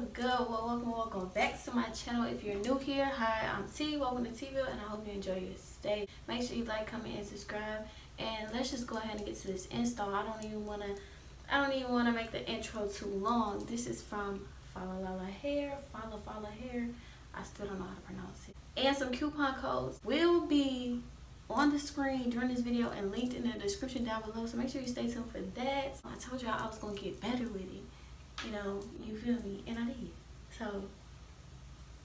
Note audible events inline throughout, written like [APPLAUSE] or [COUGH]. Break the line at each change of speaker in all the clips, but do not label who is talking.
what's good? Well welcome welcome back to my channel. If you're new here hi i'm t. Welcome to TeeVille and i hope you enjoy your stay. Make sure you like comment and subscribe. And let's just go ahead and get to this install. I don't even want to i don't even want to make the intro too long. This is from follow lala hair FalaFala hair. I still don't know how to pronounce it. And some coupon codes will be on the screen during this video and linked in the description down below. So make sure you stay tuned for that. I told y'all i was gonna get better with it you know, you feel me? And I did. So,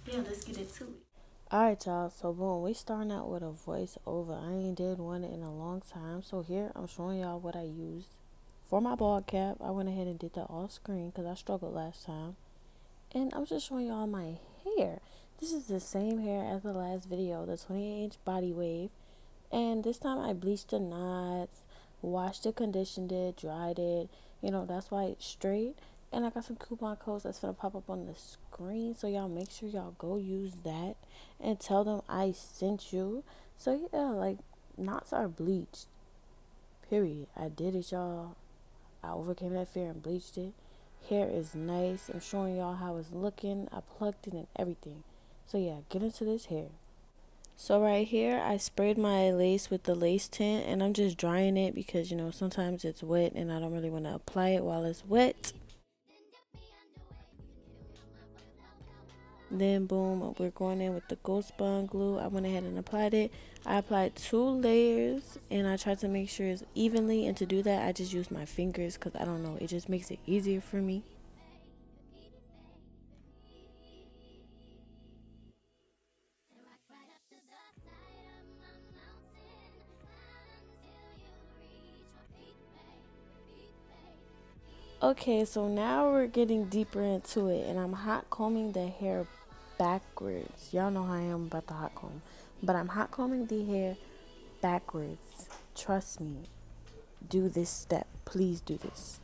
yeah, let's get into it.
Alright, y'all. So, boom, we starting out with a voiceover. I ain't did one in a long time. So, here I'm showing y'all what I used for my bald cap. I went ahead and did that off screen because I struggled last time. And I'm just showing y'all my hair. This is the same hair as the last video, the 28 inch body wave. And this time I bleached the knots, washed it, conditioned it, dried it. You know, that's why it's straight. And I got some coupon codes that's gonna pop up on the screen. So y'all make sure y'all go use that and tell them I sent you. So yeah, like knots are bleached. Period. I did it, y'all. I overcame that fear and bleached it. Hair is nice. I'm showing y'all how it's looking. I plucked it and everything. So yeah, get into this hair. So right here, I sprayed my lace with the lace tint and I'm just drying it because, you know, sometimes it's wet and I don't really want to apply it while it's wet. Then boom, we're going in with the Ghost Bond glue. I went ahead and applied it. I applied two layers and I tried to make sure it's evenly. And to do that, I just used my fingers because I don't know, it just makes it easier for me. Okay, so now we're getting deeper into it, and I'm hot combing the hair backwards. Y'all know how I am about the hot comb. But I'm hot combing the hair backwards. Trust me. Do this step. Please do this.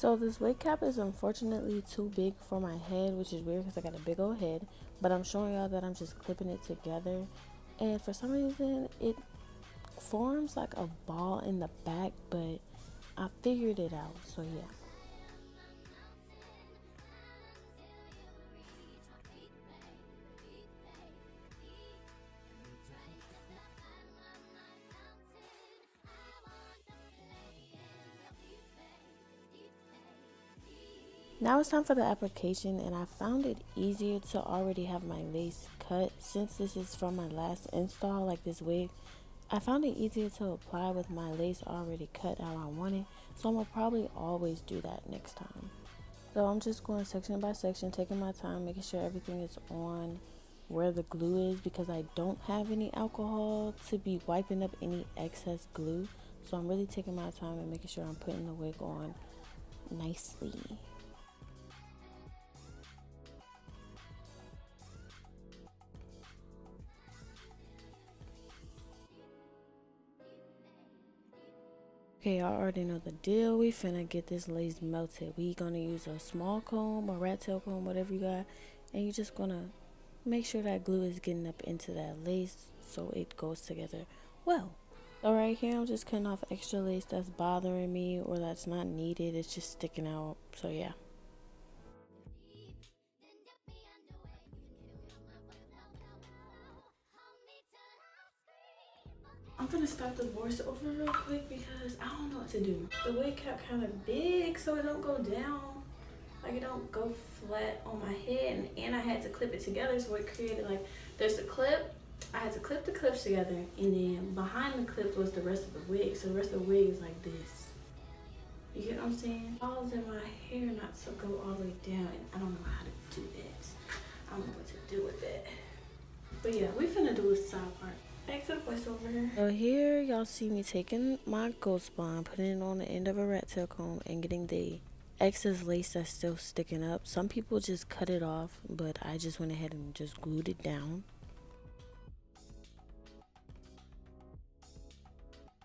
So this wig cap is unfortunately too big for my head, which is weird because I got a big old head. But I'm showing y'all that I'm just clipping it together. And for some reason, it forms like a ball in the back, but I figured it out. So yeah. Now it's time for the application and I found it easier to already have my lace cut since this is from my last install like this wig. I found it easier to apply with my lace already cut how I want it so I'm going to probably always do that next time. So I'm just going section by section taking my time making sure everything is on where the glue is because I don't have any alcohol to be wiping up any excess glue. So I'm really taking my time and making sure I'm putting the wig on nicely. Okay, I already know the deal. We finna get this lace melted. We gonna use a small comb or rat tail comb, whatever you got. And you're just gonna make sure that glue is getting up into that lace so it goes together well. Alright, here, I'm just cutting off extra lace that's bothering me or that's not needed. It's just sticking out. So yeah.
I'm gonna stop the voice over real quick because I don't know what to do. The wig cap kind of big so it don't go down. Like it don't go flat on my head and, and I had to clip it together so it created like, there's a clip. I had to clip the clips together and then behind the clips was the rest of the wig. So the rest of the wig is like this. You get what I'm saying? Balls in my hair not to go all the way down and I don't know how to do that. I don't know what to do with it. But yeah, we finna do a side part. So
here y'all see me taking my ghost bond, putting it on the end of a rat tail comb and getting the excess lace that's still sticking up. Some people just cut it off, but I just went ahead and just glued it down.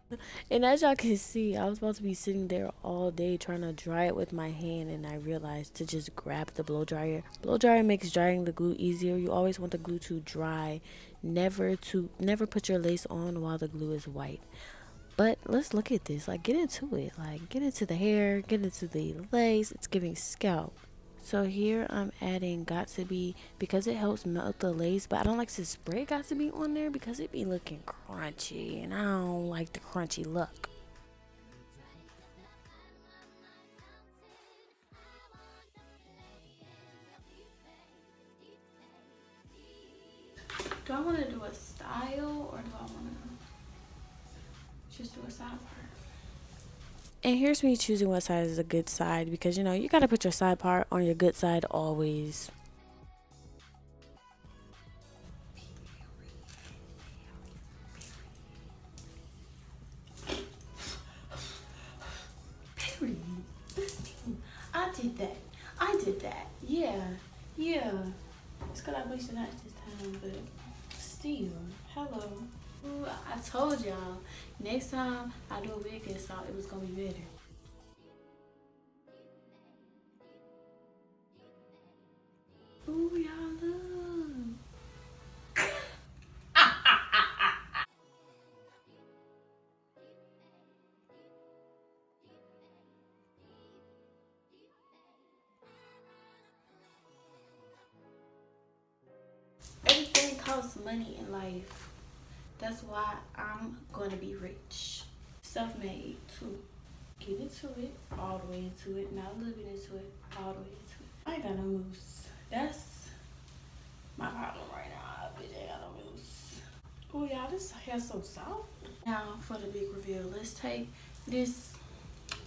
[LAUGHS] And as y'all can see, I was supposed to be sitting there all day trying to dry it with my hand and I realized to just grab the blow dryer. Blow dryer makes drying the glue easier. You always want the glue to dry. Never to never put your lace on while the glue is white. But let's look at this. Like get into it. Like get into the hair, get into the lace. It's giving scalp. So here I'm adding Got2b because it helps melt the lace, but I don't like to spray Got2b on there because it be looking crunchy and I don't like the crunchy look. And here's me choosing what side is a good side because you know you gotta put your side part on your good side always.
I did that. I did that. Yeah. Yeah. It's because I wasted out this time, but still. Hello. I told y'all, next time I do a wig install, it was gonna be better. Ooh, y'all look. [LAUGHS] Everything costs money in life. That's why I'm gonna be rich. Self-made too. Get into it, all the way into it, not a little bit into it, all the way into it. I ain't got no mousse. That's my problem right now. I bitch ain't got no mousse. Oh y'all, this hair's so soft. Now for the big reveal, let's take this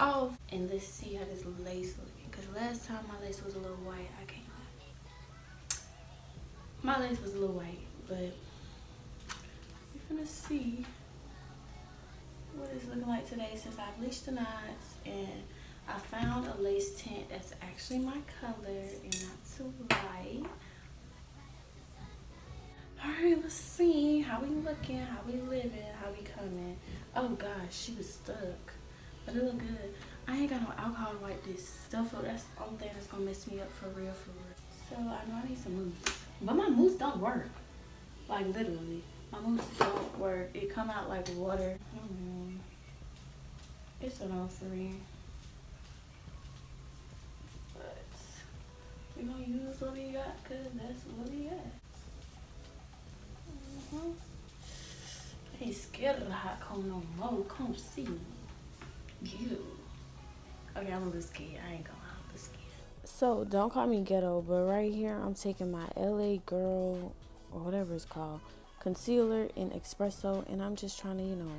off and let's see how this lace looking. Cause last time my lace was a little white, I can't lie. My lace was a little white, but gonna see what it's looking like today since I bleached the knots and I found a lace tint that's actually my color and not too light. Alright, let's see how we looking, how we living, how we coming. Oh gosh, she was stuck. But it look good. I ain't got no alcohol to wipe this stuff up. That's the only thing that's gonna mess me up for real, for real. So I know I need some mousse. But my mousse don't work. Like literally. My mousse don't work. It come out like water. Mm-hmm. It's an all free. But we gonna use what we got because that's what we got. Mm -hmm. I ain't scared of the hot comb no more. Come see you. Okay, I'm a little scared. I ain't gonna lie, I'm a little scared.
So don't call me ghetto, but right here I'm taking my LA girl or whatever it's called concealer in espresso and I'm just trying to you know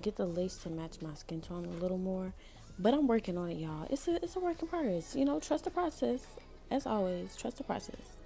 get the lace to match my skin tone a little more. But I'm working on it y'all. It's a it's a work in progress. You know trust the process. As always trust the process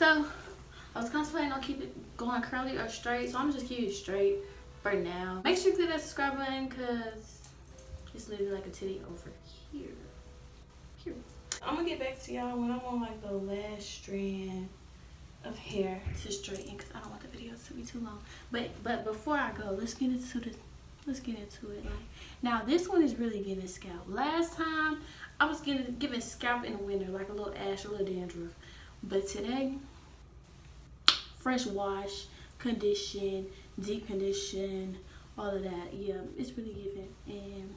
So I was contemplating on keep it going curly or straight. So I'm just keep it straight for now. Make sure you click that subscribe button because it's literally like a titty over here. Here. I'm gonna get back to y'all when I'm on like the last strand of hair to straighten because I don't want the video to be too long. But but before I go, let's get into the let's get into it. Like now this one is really giving scalp. Last time I was getting giving scalp in the winter, like a little ash, a little dandruff. But today, fresh wash, condition, deep condition, all of that. Yeah, it's really giving. And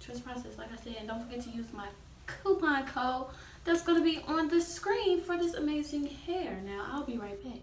trust process, like I said, don't forget to use my coupon code that's going to be on the screen for this amazing hair. Now, I'll be right back.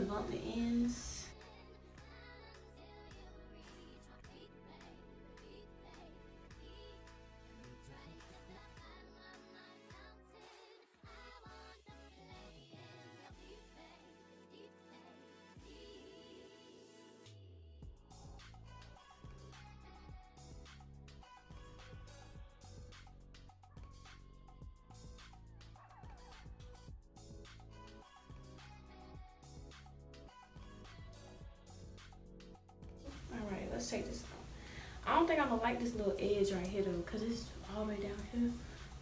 To bump the ends. Take this I don't think I'm gonna like this little edge right here though, cause it's all the way down here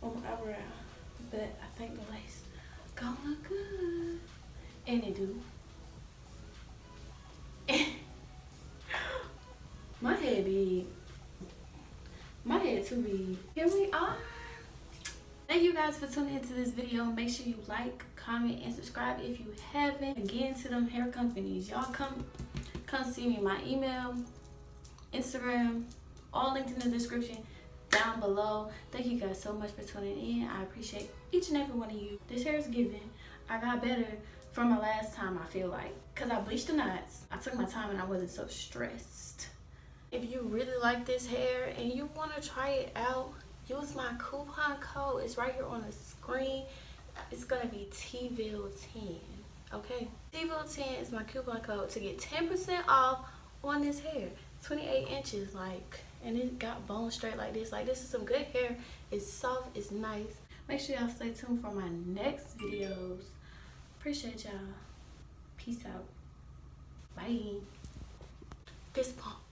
on my eyebrow. But I think the lace gonna look good. And it do. [LAUGHS] my head big. My head too big. Here we are. Thank you guys for tuning into this video. Make sure you like, comment, and subscribe if you haven't. Again, to them hair companies. Y'all come come see me. My email Instagram, all linked in the description down below. Thank you guys so much for tuning in. I appreciate each and every one of you. This hair is giving. I got better from my last time, I feel like. Because I bleached the knots. I took my time and I wasn't so stressed. If you really like this hair and you want to try it out, use my coupon code. It's right here on the screen. It's going to be TeeVille10. Okay? TeeVille10 is my coupon code to get 10% off on this hair. 28 inches like and it got bone straight like this. Like this is some good hair. It's soft it's nice. Make sure y'all stay tuned for my next videos. Appreciate y'all. Peace out. Bye. Fist pump